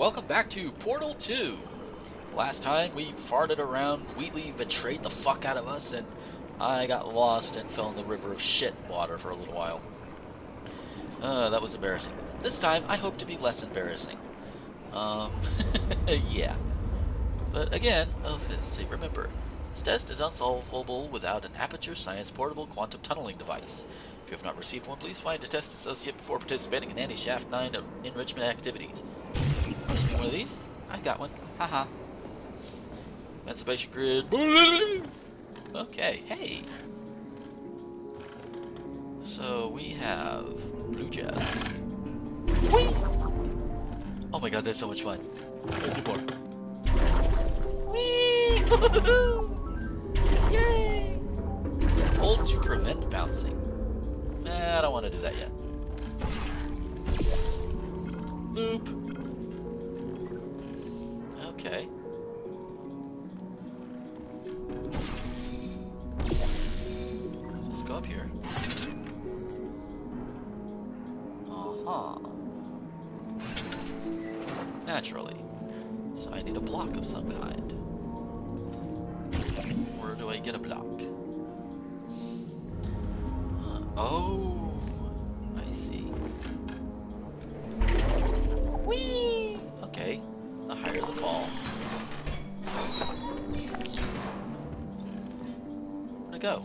welcome back to Portal 2. Last time we farted around, Wheatley betrayed the fuck out of us, and I got lost and fell in the river of shit water for a little while. Uh, that was embarrassing. This time, I hope to be less embarrassing. Um, yeah. But again, oh, let's see, remember, this test is unsolvable without an Aperture Science portable quantum tunneling device. If you have not received one, please find a test associate before participating in any Shaft 9 enrichment activities. Need one of these? I got one. Haha. Emancipation grid. Okay, hey. So we have blue gel. Whee! Oh my god, that's so much fun. Whee! Yay! Hold to prevent bouncing. Eh, I don't want to do that yet. Loop. Okay. Let's go up here. Uh-huh. Naturally. So I need a block of some kind. Get a block? Uh, oh, I see. Whee! Okay, the higher the fall. Where'd go?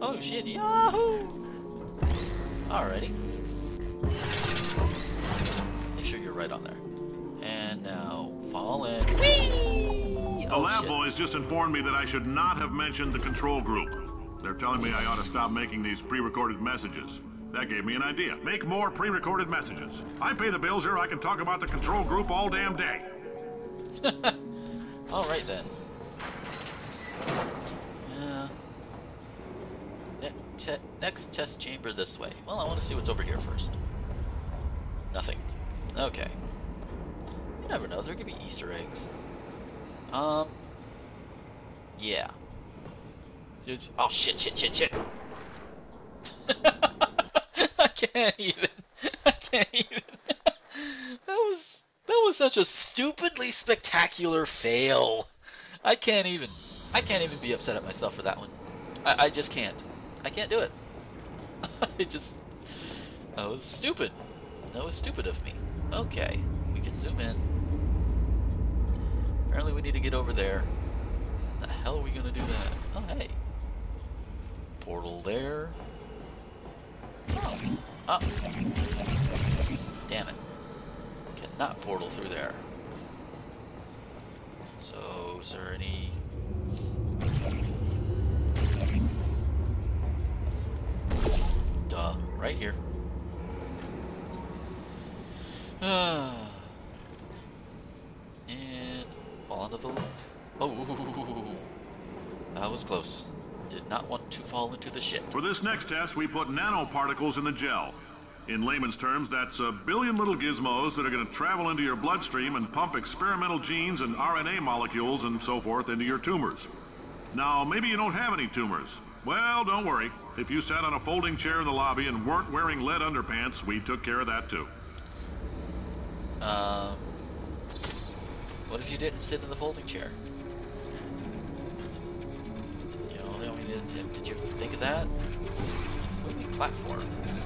Oh shit, yahoo! Alrighty. Make sure you're right on there. And now, fall in. Whee! Oh, the Oh, lab shit. boys just informed me that I should not have mentioned the control group. They're telling me I ought to stop making these pre-recorded messages. That gave me an idea. Make more pre-recorded messages. I pay the bills here, I can talk about the control group all damn day. Alright then. Yeah. Ne te next test chamber this way. Well, I want to see what's over here first. Nothing. Okay. You never know, there could be Easter eggs. Um. Yeah. Dude, oh shit, shit, shit, shit. I can't even. I can't even. that was that was such a stupidly spectacular fail. I can't even. I can't even be upset at myself for that one. I, I just can't. I can't do it. it just. That was stupid. That was stupid of me. Okay, we can zoom in. Apparently, we need to get over there. The hell are we gonna do that? Oh, hey. Portal there. Oh. Oh. Damn it. Cannot portal through there. So, is there any... Duh, right here. And fall into the... Oh, that was close. Did not want to fall into the shit. For this next test, we put nanoparticles in the gel. In layman's terms, that's a billion little gizmos that are going to travel into your bloodstream and pump experimental genes and RNA molecules and so forth into your tumors. Now, maybe you don't have any tumors. Well, don't worry. If you sat on a folding chair in the lobby and weren't wearing lead underpants, we took care of that too. Um, what if you didn't sit in the folding chair? You know, they only did, did you think of that? Moving platforms.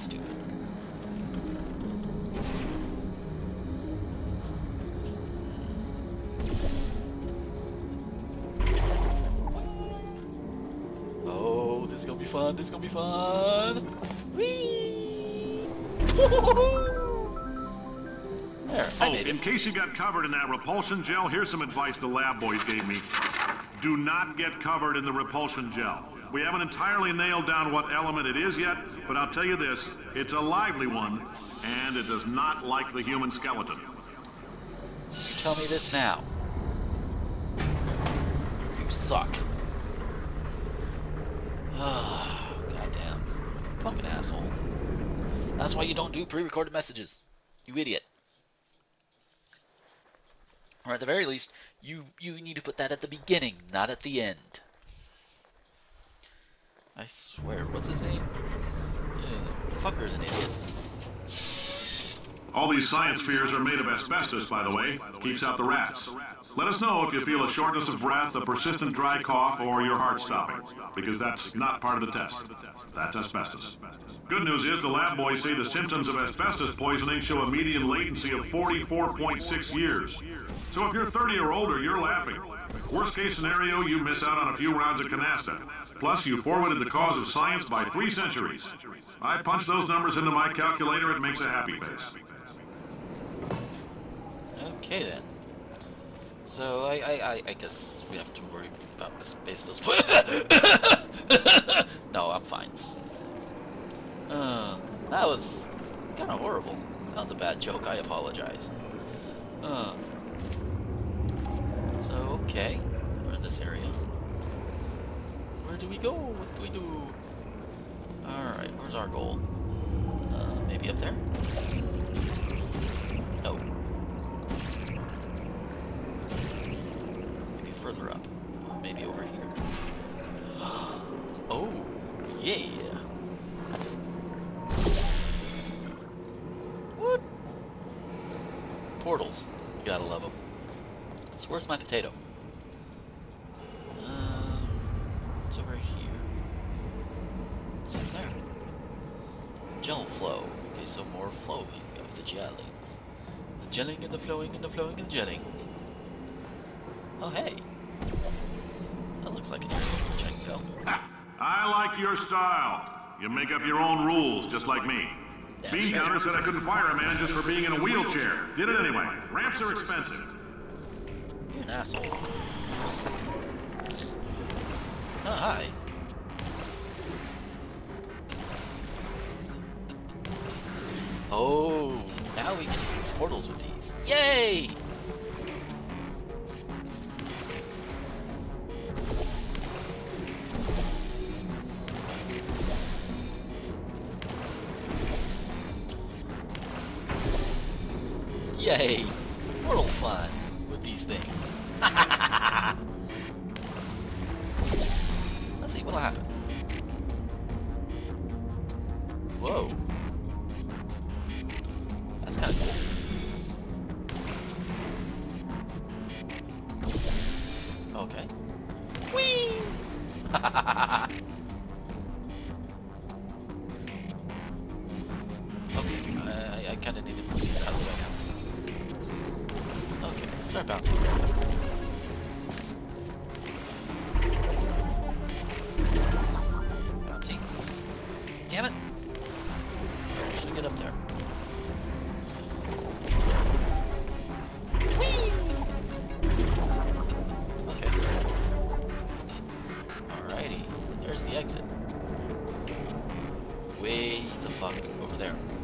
Stupid. Oh, this is gonna be fun. This is gonna be fun. Whee! There, I Oh, made in case you got covered in that repulsion gel, here's some advice the lab boys gave me. Do not get covered in the repulsion gel. We haven't entirely nailed down what element it is yet, but I'll tell you this, it's a lively one, and it does not like the human skeleton. You tell me this now. You suck. Ah, goddamn. Fucking asshole. That's why you don't do pre-recorded messages. You idiot. Or at the very least, you you need to put that at the beginning, not at the end. I swear, what's his name? Yeah, fucker's an idiot. All these science spheres are made of asbestos, by the way. Keeps out the rats. Let us know if you feel a shortness of breath, a persistent dry cough, or your heart stopping, because that's not part of the test. That's asbestos. Good news is the lab boys say the symptoms of asbestos poisoning show a median latency of 44.6 years. So if you're 30 or older, you're laughing. Worst case scenario, you miss out on a few rounds of canasta. Plus, you forwarded the cause of science by three centuries. I punch those numbers into my calculator, it makes a happy face. Okay then. So I, I, I, guess we have to worry about this asbestos. no, I'm fine. Uh, that was kind of horrible. That was a bad joke. I apologize. Uh, so okay, we're in this area. Where do we go? What do we do? All right, where's our goal? Uh, maybe up there. No. Maybe further up. Maybe over here. oh, yeah. What? Portals. You gotta love them. So where's my potato? Um, it's over here. It's in there. Gel flow. Okay, so more flowing of the jelly. The gelling and the flowing and the flowing and the gelling. Oh, hey. That looks like an area in I can go. I like your style. You make up your own rules, just like me. Bean counter said I couldn't fire a man just for being in a wheelchair. Did it anyway. Ramps are expensive. You're an asshole. Oh, hi. Oh, now we to use portals with these. Yay! The exit. Way the fuck over there.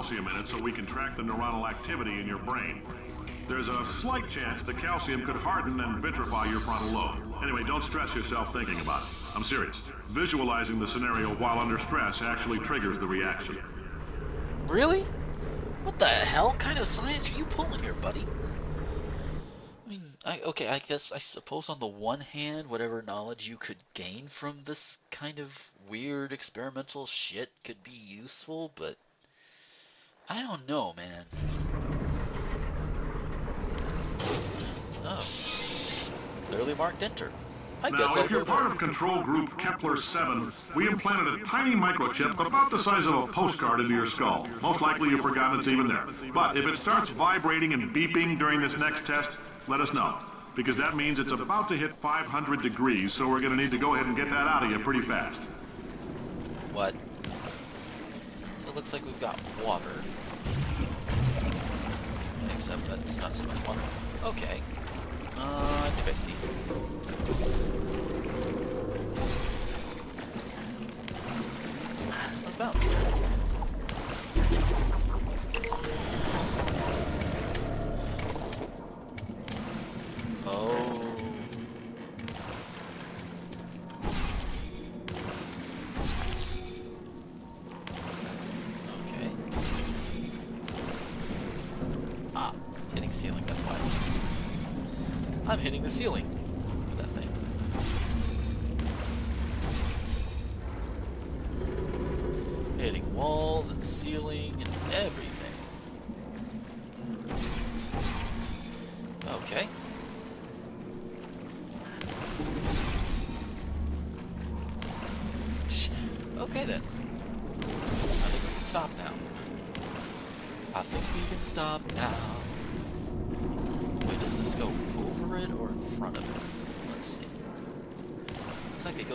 Calcium in it so we can track the neuronal activity in your brain. There's a slight chance the calcium could harden and vitrify your frontal lobe. Anyway, don't stress yourself thinking about it. I'm serious. Visualizing the scenario while under stress actually triggers the reaction. Really? What the hell kind of science are you pulling here, buddy? I mean, I, okay, I guess I suppose on the one hand, whatever knowledge you could gain from this kind of weird experimental shit could be useful, but I don't know, man. Oh. Clearly marked enter. I guess Now, if you're part there. of control group Kepler 7, we implanted a tiny microchip about the size of a postcard into your skull. Most likely you've forgotten it's even there. But if it starts vibrating and beeping during this next test, let us know. Because that means it's about to hit 500 degrees, so we're going to need to go ahead and get that out of you pretty fast. What? It looks like we've got water. Except that's not so much water. Okay. Uh, I think I see. So let's bounce. Oh.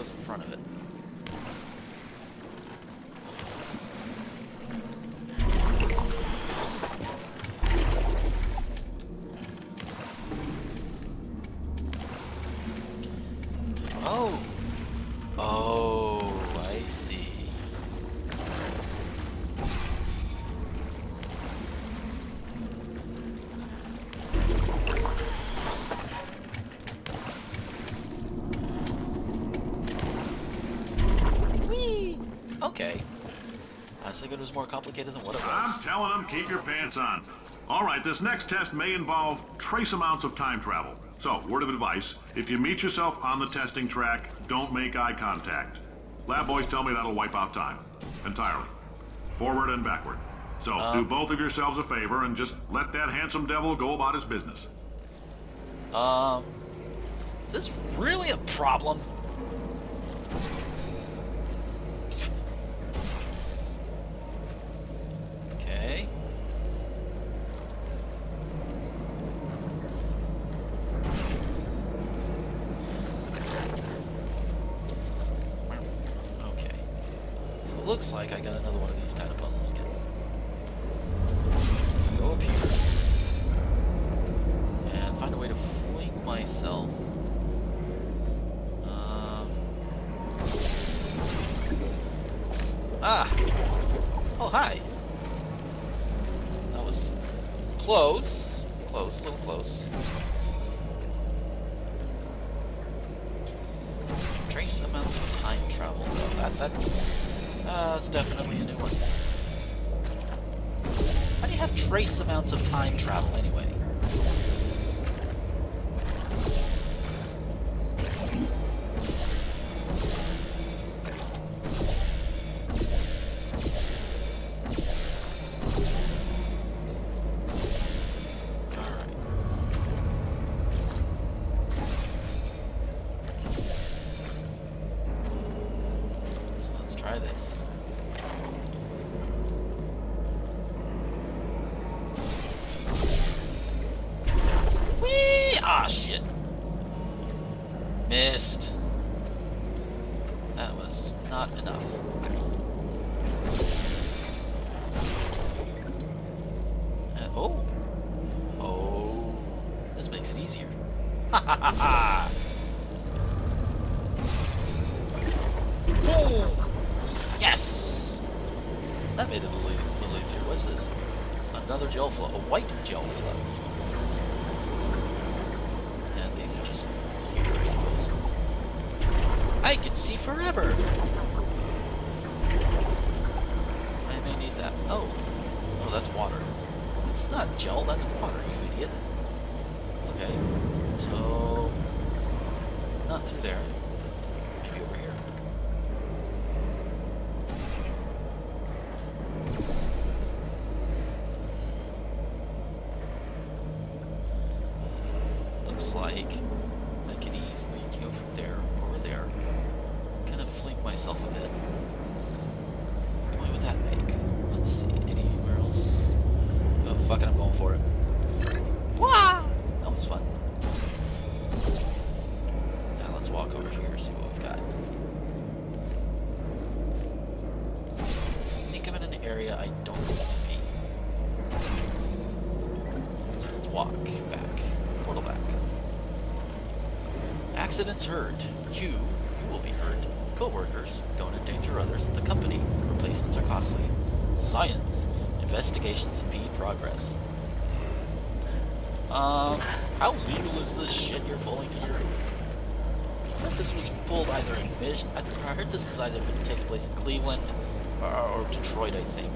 In front of it. okay. I think it was more complicated than what it was. I'm telling them, keep your pants on. All right, this next test may involve trace amounts of time travel. So, word of advice, if you meet yourself on the testing track, don't make eye contact. Lab boys tell me that'll wipe out time. Entirely. Forward and backward. So, um, do both of yourselves a favor and just let that handsome devil go about his business. Um, is this really a problem? try this. Gel Flow. Accidents hurt. You, you will be hurt. Co-workers, don't endanger others. The company, replacements are costly. Science, investigations impede progress. Um, how legal is this shit you're pulling here? I heard this was pulled either in I, I heard this has either been taking place in Cleveland or, or Detroit, I think.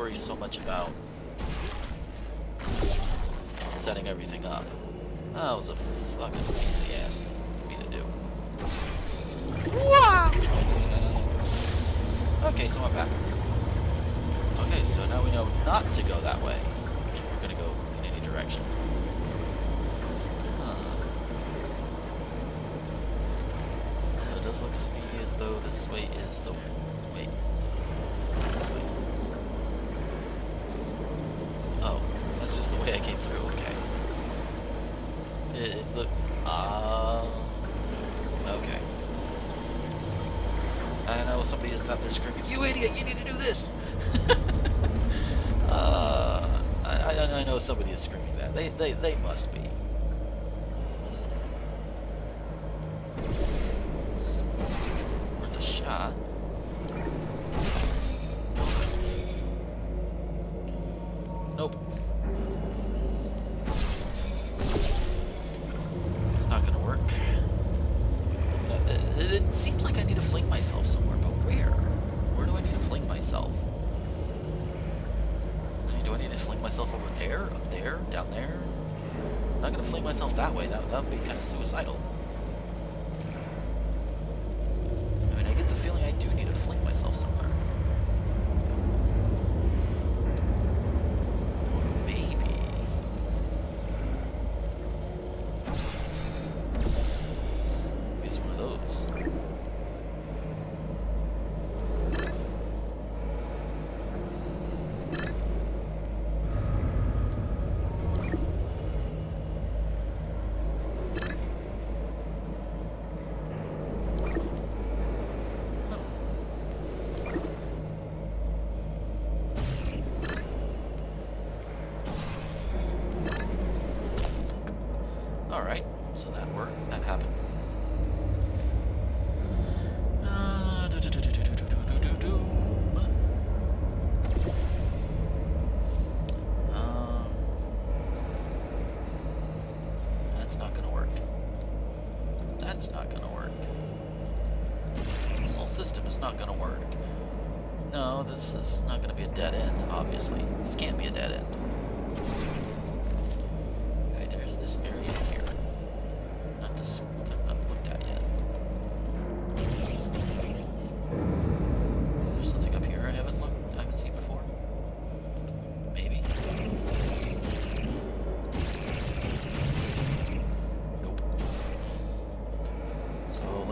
Worry so much about setting everything up. That was a fucking pain in the ass for me to do. Okay, so I'm back. Okay, so now we know not to go that way if we're gonna go in any direction. Huh. So it does look to me as though this way is the wait. What's this way? Oh, that's just the way I came through. Okay. It, it look. Ah. okay. I know somebody that's out there screaming, "You idiot! You need to do this!" uh, I, I, I know somebody is screaming that. They, they, they must be. Worth a shot. Nope. It's not gonna work. It, it seems like I need to fling myself somewhere, but where? Where do I need to fling myself? I do I need to fling myself over there? Up there? Down there? I'm not gonna fling myself that way. That would be kind of suicidal.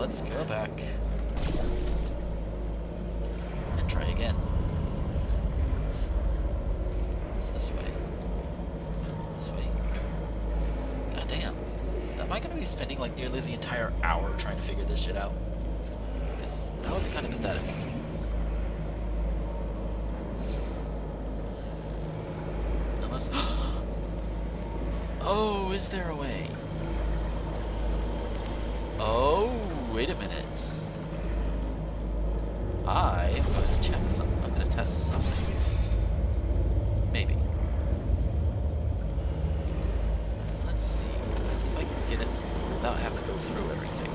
Let's go back and try again. It's this way. This way. God damn. Am I gonna be spending like nearly the entire hour trying to figure this shit out? Because that would be kind of pathetic. Unless. Oh, is there a way? Oh, wait a minute. I am going to check some. I'm going to test something. Maybe. Let's see. Let's see if I can get it without having to go through everything.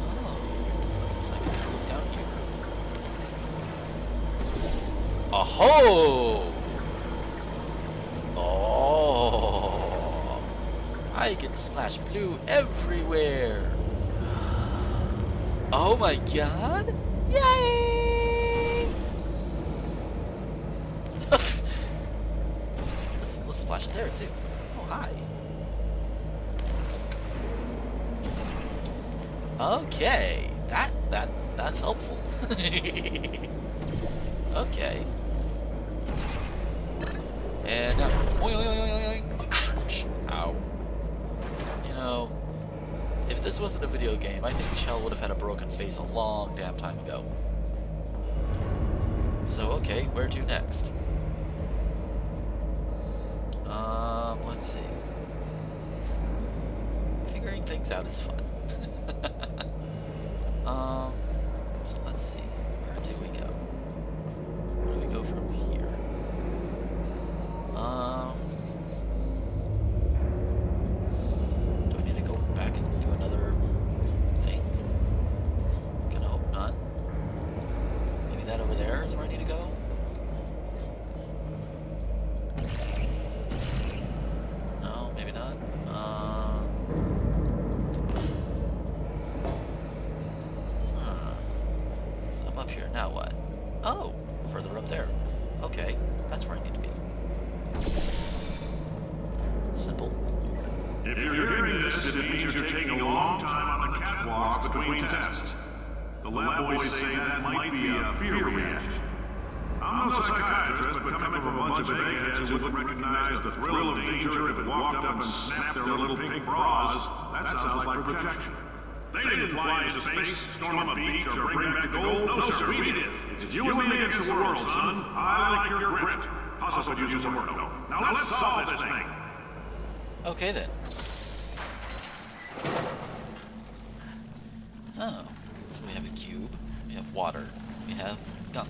Oh, looks like I can look down here. Aho! Splash blue everywhere. Oh my god! Yay! let's, let's splash there too. Oh hi. Okay, that that that That's helpful. okay. And now, ow. You know, if this wasn't a video game, I think Chell would have had a broken face a long damn time ago. So, okay, where to next? Um, let's see. Figuring things out is fun. um, so let's see. Where do we go? Where do we go from here? Um, do I need to go back and do another thing? Gonna hope not. Maybe that over there is where I need to go? No, maybe not. Um, huh. So I'm up here. Now what? Oh, further up there. Okay, that's where I need to be. Simple. If you're hearing this, it means you're taking a long time on the catwalk between tests. The lab boys say that might be a fear reaction. I'm no psychiatrist, but coming from a bunch of eggheads who wouldn't recognize the thrill of danger if it walked up and snapped their little pink bras, that sounds like projection. They didn't fly into space, storm a beach, or bring back the gold. No, sir, we did. It's you and me against the world, son. I like your grit. Hustle would use some work, though. Now let's solve this thing. Okay then. Oh, so we have a cube, we have water, we have gunk.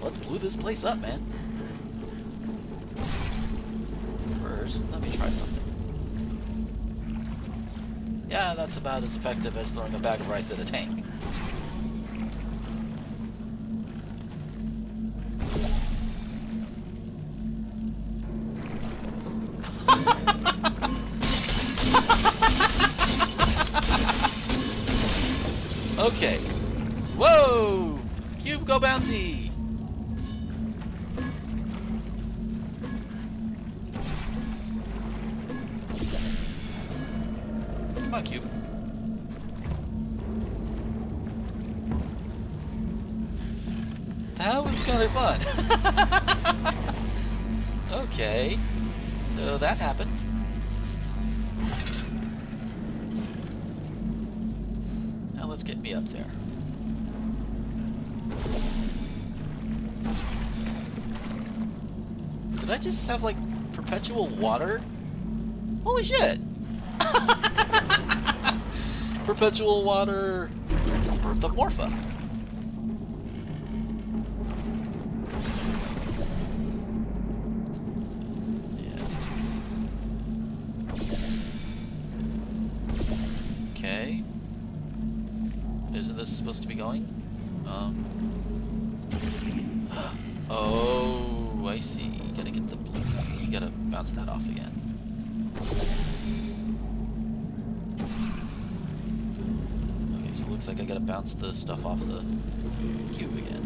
Let's blue this place up, man. First, let me try something. Yeah, that's about as effective as throwing a bag of rice at a tank. I just have like perpetual water? Holy shit! perpetual water is the birth of Morpha. Like I gotta bounce the stuff off the cube again.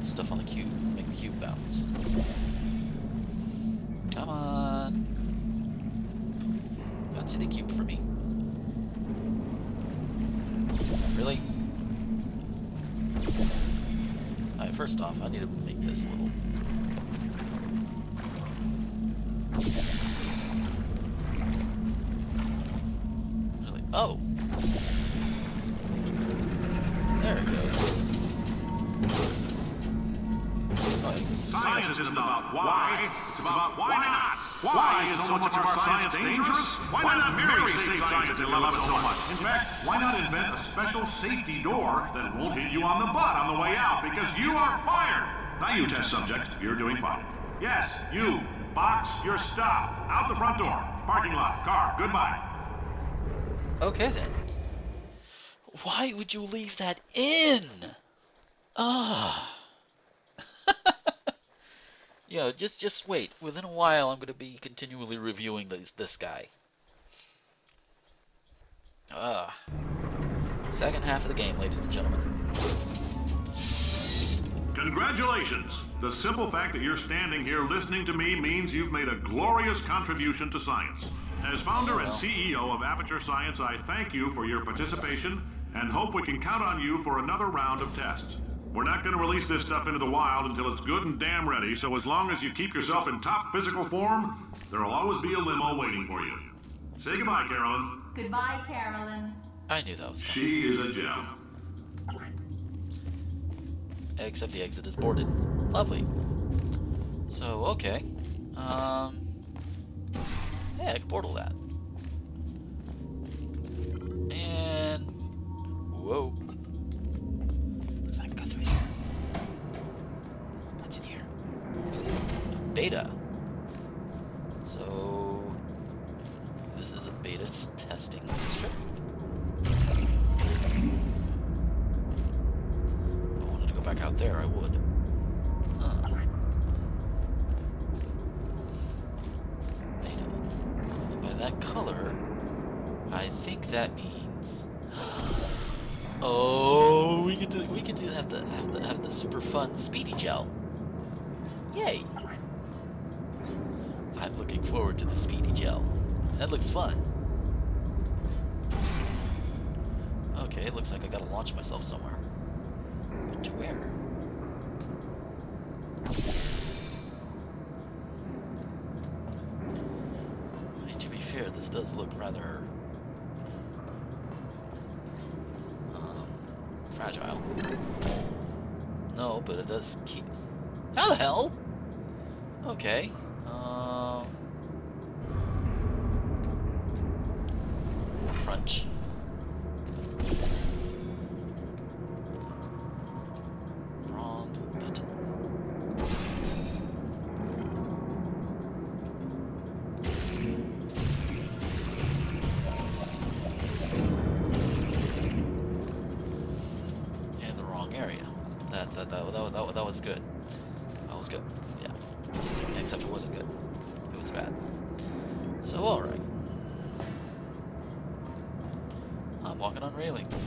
The stuff on the cube. Make the cube bounce. Come on. Bouncy the cube for me. Really? Alright, first off, I need to make this a little. Our science dangerous? Why not very safe science you love it so much? In fact, why not invent a special safety door that won't hit you on the butt on the way out because you are fired? Now you test subject, you're doing fine. Yes, you. Box your stuff. Out the front door. Parking lot. Car. Goodbye. Okay then. Why would you leave that in? Ah. Yo, just just wait. Within a while, I'm gonna be continually reviewing this this guy. Ah. Second half of the game, ladies and gentlemen. Congratulations! The simple fact that you're standing here listening to me means you've made a glorious contribution to science. As founder and CEO of Aperture Science, I thank you for your participation and hope we can count on you for another round of tests. We're not going to release this stuff into the wild until it's good and damn ready, so as long as you keep yourself in top physical form, there'll always be a limo waiting for you. Say goodbye, Caroline. Goodbye, Caroline. I knew that was coming. She is a gem. Except the exit is boarded. Lovely. So, okay. Um, yeah, I can portal that. And, whoa. Was good. That was good. Yeah. Except it wasn't good. It was bad. So all right. I'm walking on railings.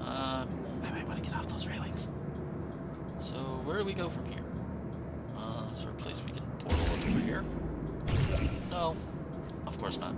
Um, I might want to get off those railings. So where do we go from here? Uh, is there a place we can portal over here? No, of course not.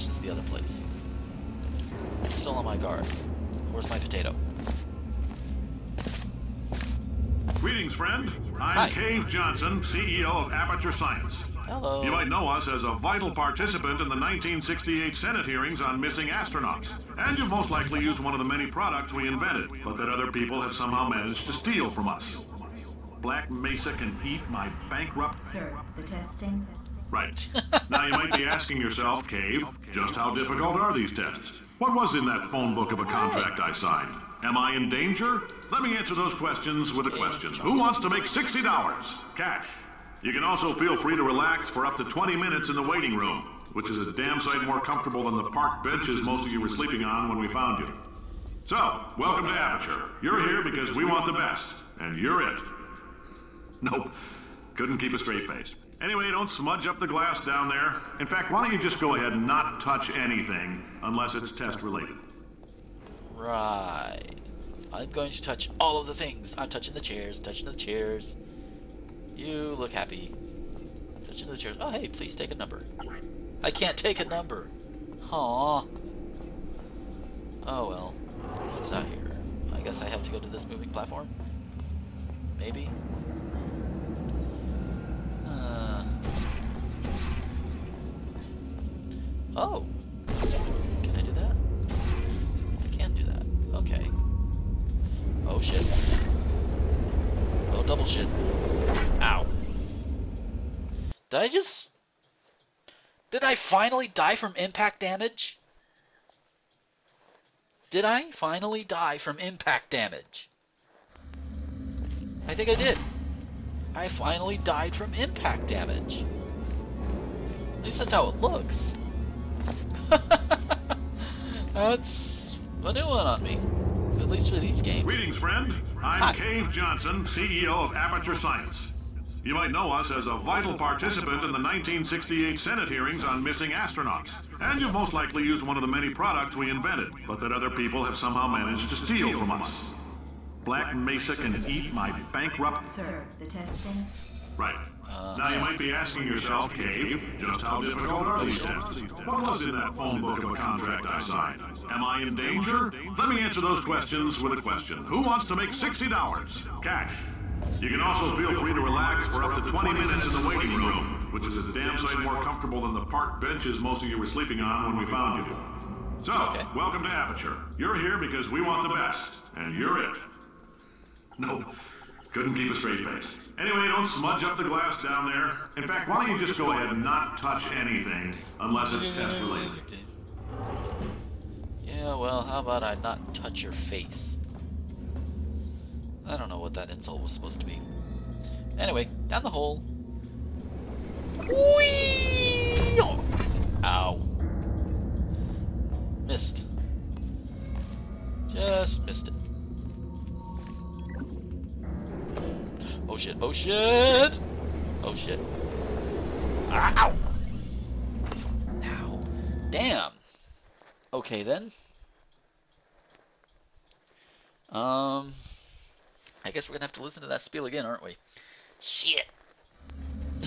Look as dangerous as the other place. I'm still on my guard. Where's my potato? Greetings, friend. I'm Hi. Cave Johnson, CEO of Aperture Science. Hello. You might know us as a vital participant in the 1968 Senate hearings on missing astronauts. And you've most likely used one of the many products we invented, but that other people have somehow managed to steal from us. Black Mesa can eat my bankrupt. Sir, the testing. Right. now you might be asking yourself, Cave, just how difficult are these tests? What was in that phone book of a contract I signed? Am I in danger? Let me answer those questions with a question. Who wants to make $60? Cash. You can also feel free to relax for up to 20 minutes in the waiting room, which is a damn sight more comfortable than the park benches most of you were sleeping on when we found you. So, welcome to Aperture. You're here because we want the best, and you're it. Nope. Couldn't keep a straight face. Anyway, don't smudge up the glass down there. In fact, why don't you just go ahead and not touch anything unless it's test related? Right. I'm going to touch all of the things. I'm touching the chairs, touching the chairs. You look happy. Touching the chairs. Oh, hey, please take a number. I can't take a number. Aw. Oh well. What's out here? I guess I have to go to this moving platform? Maybe? Uh. Oh. Can I do that? I can do that. Okay. Oh shit. Oh double shit. Ow. Did I just... Did I finally die from impact damage? Did I finally die from impact damage? I think I did. I finally died from impact damage. At least that's how it looks. that's a new one on me. At least for these games. Greetings, friend. I'm Hi. Cave Johnson, CEO of Aperture Science. You might know us as a vital participant in the 1968 Senate hearings on missing astronauts. And you've most likely used one of the many products we invented, but that other people have somehow managed to steal from us. Black Mesa can eat my bankrupt... Sir, the testing. Right. Uh, Now you might be asking yourself, Cave, just how difficult are these tests? What was in that phone book of a contract I signed? Am I in danger? Let me answer those questions with a question. Who wants to make $60? Cash. You can also feel free to relax for up to 20 minutes in the waiting room, which is a damn sight more comfortable than the park benches most of you were sleeping on when we found you. So, Okay. welcome to Aperture. You're here because we want the best, and you're it. Nope. Couldn't keep a straight face. Anyway, don't smudge up the glass down there. In fact, why don't you just go ahead and not touch anything unless it's test related? Yeah, well, how about I not touch your face? I don't know what that insult was supposed to be. Anyway, down the hole. Whee! Ow. Missed. Just missed it. Oh shit, oh shit! Oh shit. Ow! Ow. Damn! Okay then. Um, I guess we're gonna have to listen to that spiel again, aren't we? Shit.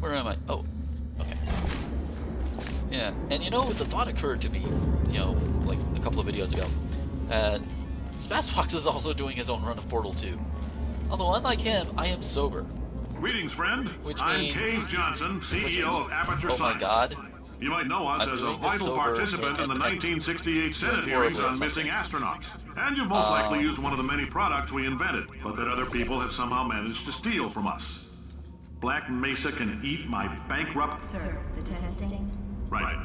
Where am I? Oh, okay. Yeah, and you know, the thought occurred to me, you know, like a couple of videos ago, that Spazfox is also doing his own run of Portal 2. Although, unlike him, I am sober. Greetings, friend. Which I'm means- Cave Johnson, CEO means- of Aperture oh my Science. god. You might know us I'm as a vital participant in the and- 1968 Senate hearings on missing things. astronauts. And you've most likely Um, used one of the many products we invented, but that other people have somehow managed to steal from us. Black Mesa can eat my bankrupt... Sir, the testing. Right.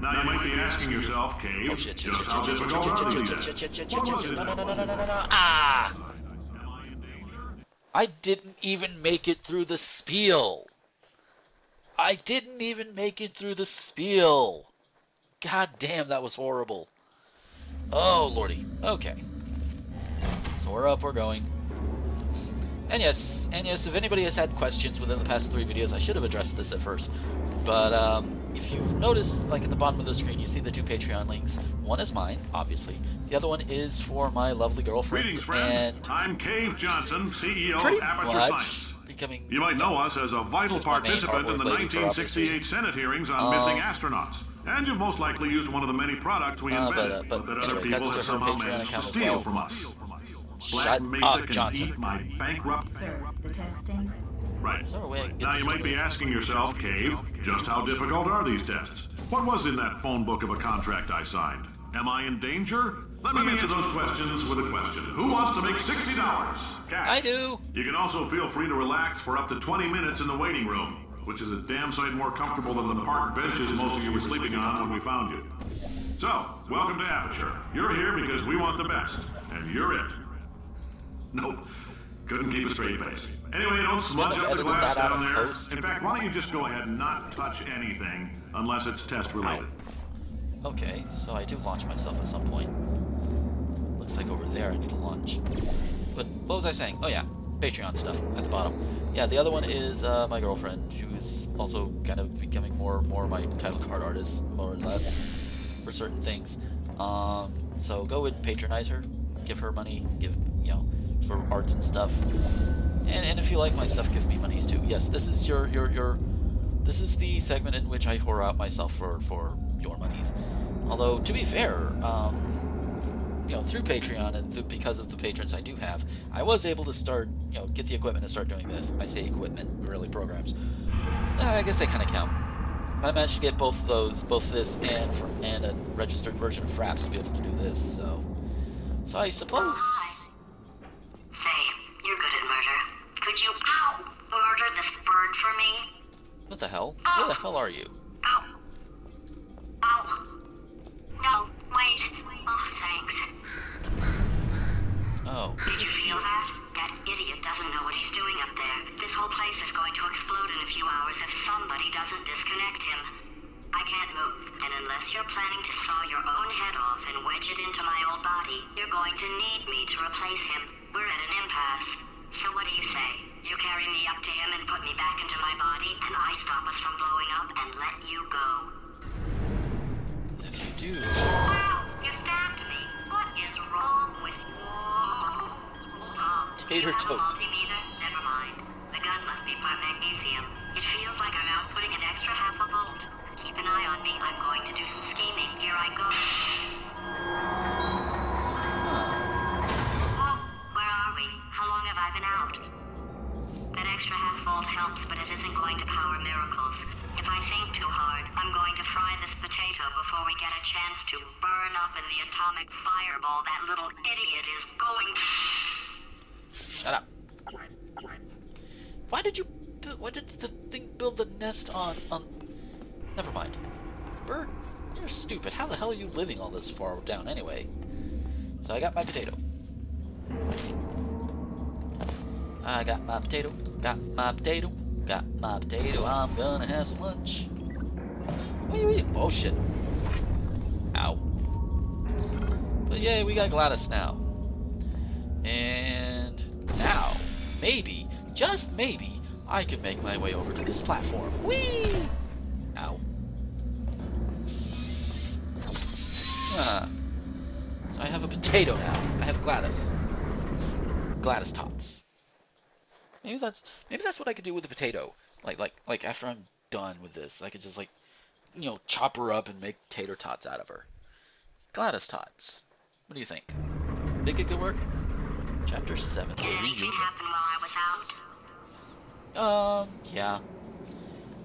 Now you might be asking yourself, Cave, just how difficult are these no, no, no, no, no, no, no, ah! I? I didn't even make it through the spiel. I didn't even make it through the spiel. God damn, that was horrible. Oh, lordy. Okay. So we're up, we're going. And yes, and yes, if anybody has had questions within the past three videos, I should have addressed this at first. But um, if you've noticed, like at the bottom of the screen, you see the two Patreon links. One is mine, obviously. The other one is for my lovely girlfriend. Greetings, friend. And I'm Cave Johnson, CEO of Aperture Science. becoming. You might know us as a vital Just my main participant in the hardwork lady for obvious 1968. Senate hearings on Um, missing astronauts. And you've most likely used one of the many products we Uh, but, invented, uh, but that other people have somehow managed to steal well. from us. Black Shut Mesa up, can Johnson. eat my bankrupt... Sir, the testing. Right. Is there a way I can get Now you might be asking yourself, Cave, just how difficult are these tests? What was in that phone book of a contract I signed? Am I in danger? Let me answer those questions with a question. Who wants to make $60? Cash. I do. You can also feel free to relax for up to 20 minutes in the waiting room, which is a damn sight more comfortable than the park benches most of you were sleeping on when we found you. So, welcome to Aperture. You're here because we want the best, and you're it. Nope. Couldn't keep a straight face. Anyway, don't smudge up the glass down there. post. In fact, why don't you just go ahead and not touch anything unless it's test related? Okay, so I do launch myself at some point. Looks like over there I need to launch. But what was I saying? Oh yeah, Patreon stuff at the bottom. Yeah, the other one is uh, my girlfriend, who's also kind of becoming more and more my title card artist, more or less, for certain things. Um, so go and patronize her, give her money, give you know for arts and stuff. And and if you like my stuff, give me monies too. Yes, this is your your your this is the segment in which I whore out myself for for your monies. Although to be fair, um, you know, through Patreon and through, because of the patrons I do have, I was able to start, you know, get the equipment and start doing this. I say equipment, really programs. Uh, I guess they kind of count. I managed to get both of those, both this and and a registered version of Fraps to be able to do this. So, so I suppose. Say, you're good at murder. Could you, ow, murder this bird for me? What the hell? Oh. Where the hell are you? Ow. Ow. No, wait. Oh, thanks. Oh, Did you feel that? That idiot doesn't know what he's doing up there. This whole place is going to explode in a few hours if somebody doesn't disconnect him. I can't move, and unless you're planning to saw your own head off and wedge it into my old body, you're going to need me to replace him. We're at an impasse. So what do you say? You carry me up to him and put me back into my body, and I stop us from blowing up and let you go. if you do, Wow, you stabbed me. What is wrong with you? Hold on. Tater you tote. multimeter? Never mind. The gun must be part magnesium. It feels like I'm outputting an extra half a volt. Keep an eye on me. I'm going to do some scheming. Here I go. Extra half volt helps, but it isn't going to power miracles. If I think too hard, I'm going to fry this potato before we get a chance to burn up in the atomic fireball that little idiot is going. Shut up. Why did you? Why did the thing build the nest on on? Never mind. Bird, you're stupid. How the hell are you living all this far down anyway? So I got my potato. I got my potato. Got my potato. Got my potato. I'm gonna have some lunch. Wait, wait. Oh shit. Ow. But yeah, we got GLaDOS now. And now, maybe, just maybe, I can make my way over to this platform. Whee! Ow. Ah. So I have a potato now. I have GLaDOS. GLaDOS tots. Maybe that's maybe that's what I could do with the potato. Like like like after I'm done with this, I could just like you know chop her up and make tater tots out of her. GLaDOS tots. What do you think? Think it could work? Chapter 7, the Did anything reunion. happen while I was out? Um, yeah.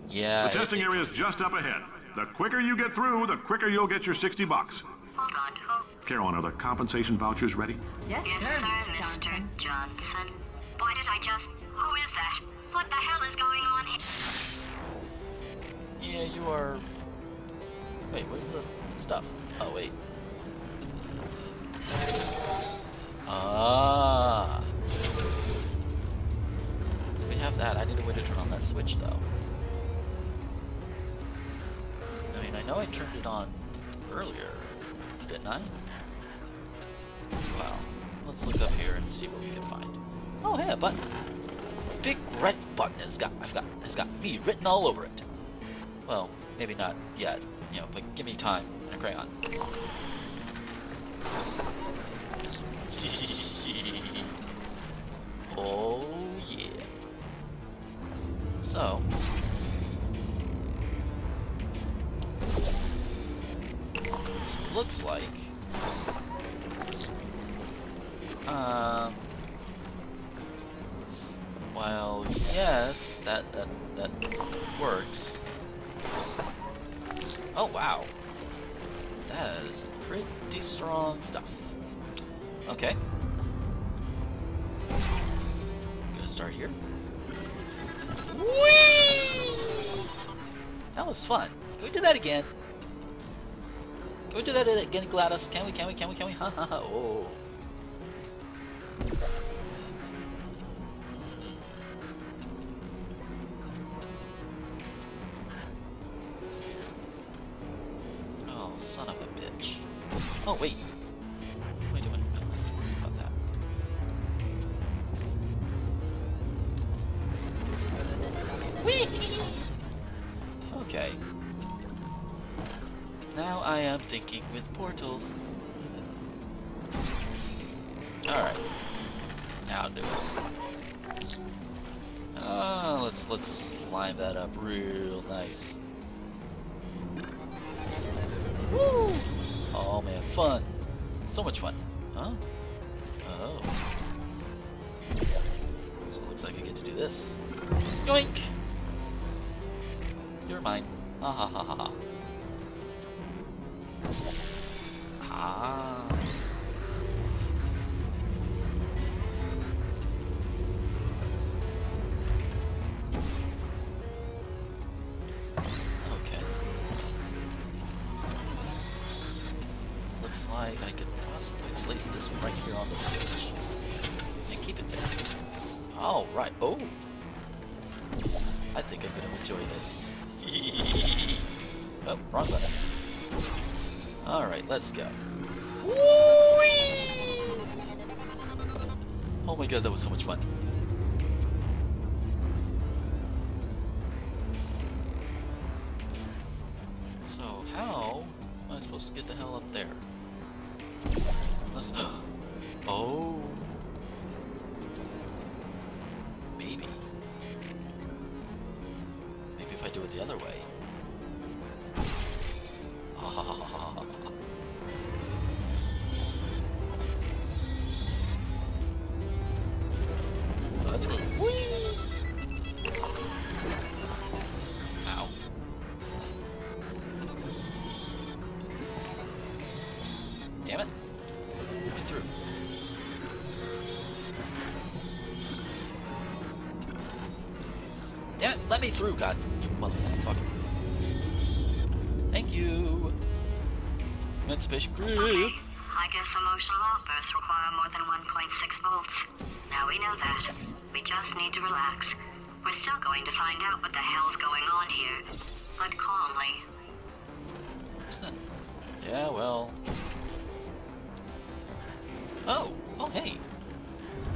Yeah. The testing area is just up ahead. The quicker you get through, the quicker you'll get your 60 bucks. Hold on. Who? Caroline, are the compensation vouchers ready? Yes, Yes, sir, Mr. Johnson. Johnson. Why did I just. Who is that? What the hell is going on here? Yeah, you are. Wait, where's the stuff? Oh, wait. Ah. So we have that. I need a way to turn on that switch, though. I mean, I know I turned it on earlier, didn't I? Well, let's look up here and see what we can find. Oh, hey, a button. Big red button has got I've got has got me written all over it. Well, maybe not yet, you know, but give me time and a crayon. oh yeah. So looks like um well yes that that that works Oh wow. That is pretty strong stuff. Okay. I'm Gonna start here. Whee! That was fun. Can we do that again? Can we do that again, GLaDOS? Can we, can we, can we, can we? Ha ha ha. Oh. Oh, Oh, right. Oh! I think I'm gonna enjoy this. oh, wrong button. Alright, let's go. Oh my god, that was so much fun. So, how am I supposed to get the hell up there? Unless. Oh. The other way. Let's go. Ow. Damn it. Let me through. Damn it, let me through, God, Group. Okay, I guess emotional outbursts require more than 1.6 volts. Now we know that. We just need to relax. We're still going to find out what the hell's going on here. But calmly. Yeah, well. Oh, oh hey.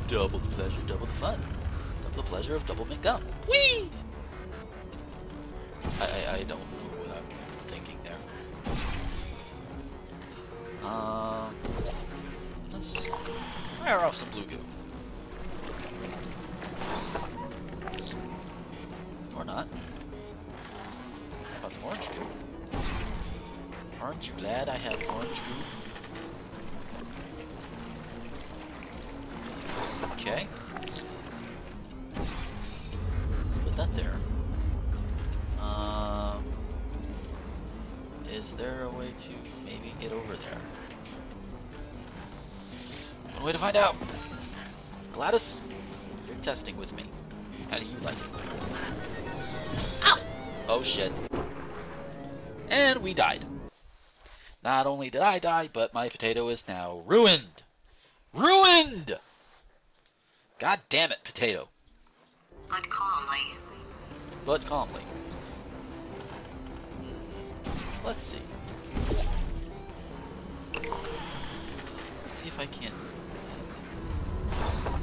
Double the pleasure, double the fun. Double the pleasure of Doublemint gum. Whee! I, I, I don't fire off some blue goo. Or not. How about some orange goo? Aren't you glad I have orange goo? Okay. Way to find out. GLaDOS, you're testing with me. How do you like it? Ow! Oh shit. And we died. Not only did I die, but my potato is now ruined. Ruined! God damn it, potato. But calmly. But calmly. So let's see. Let's see if I can. Thank you.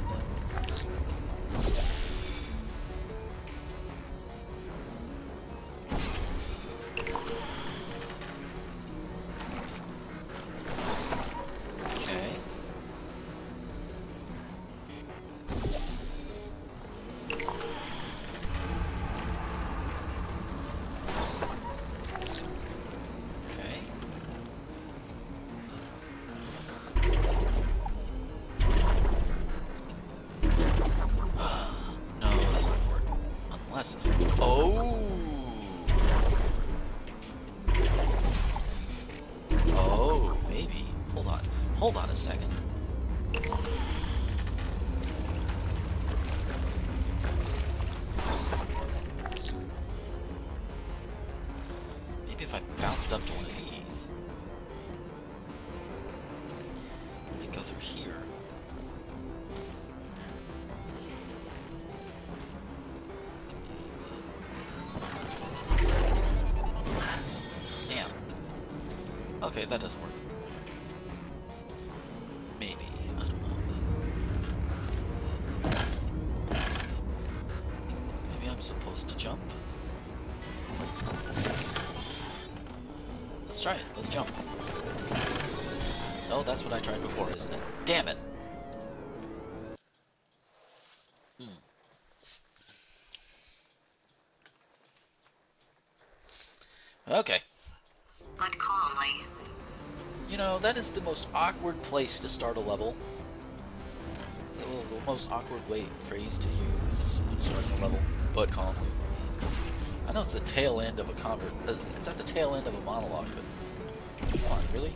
Okay, that doesn't work. Is the most awkward place to start a level. The, most awkward way phrase to use when starting a level, but calmly. I know it's the tail end of a convert. Uh, it's at the tail end of a monologue, but come on, really?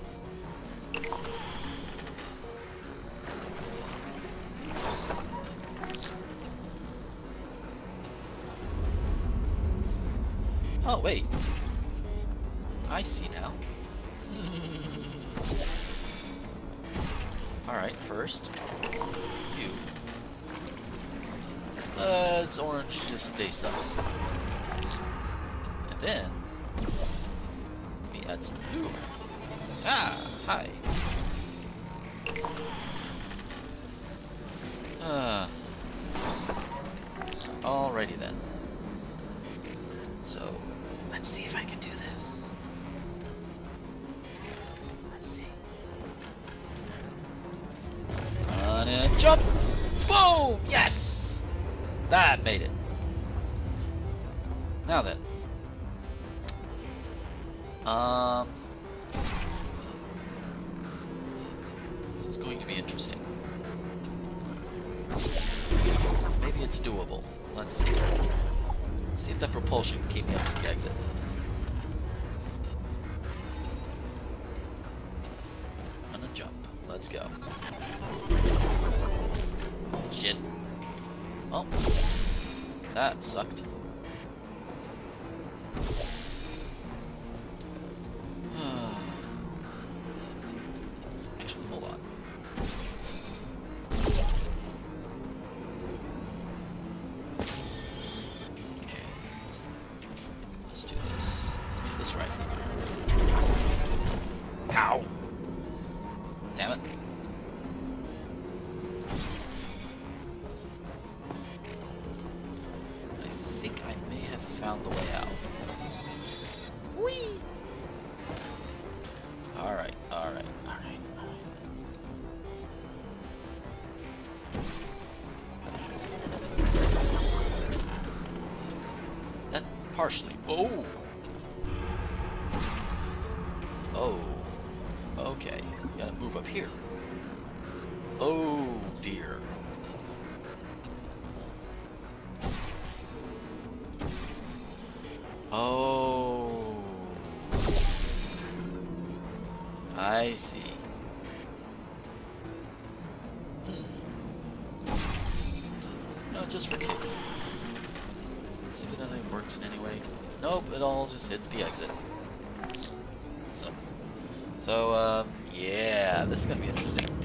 See if I can do this. Let's see. On and jump! Boom! Yes! That made it. Now then. Um. This is going to be interesting. Maybe it's doable. Let's see. Let's see if that propulsion can keep me up to the exit. Oh. I see. Hmm. No, just for kicks. See if actually works in any way. Nope, it all just hits the exit. So, so um, yeah, this is gonna be interesting.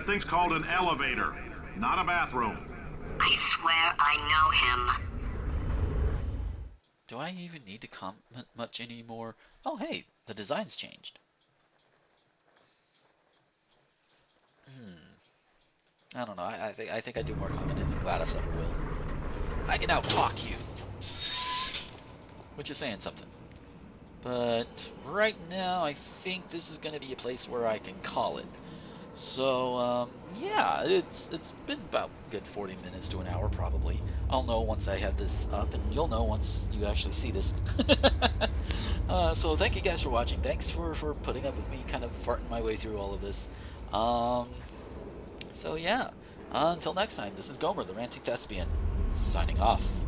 That thing's called an elevator, not a bathroom. I swear I know him. Do I even need to comment much anymore? Oh, hey, the design's changed. Hmm. I don't know. I, I think I think I do more commenting than GLaDOS ever will. I can out talk you, which is saying something. But right now, I think this is going to be a place where I can call it. So um, yeah, it's it's been about good 40 minutes to an hour probably. I'll know once I have this up, and you'll know once you actually see this. uh, so thank you guys for watching. Thanks for for putting up with me, kind of farting my way through all of this. Um, so yeah, until next time, this is Gomer, the Ranting Thespian, signing off.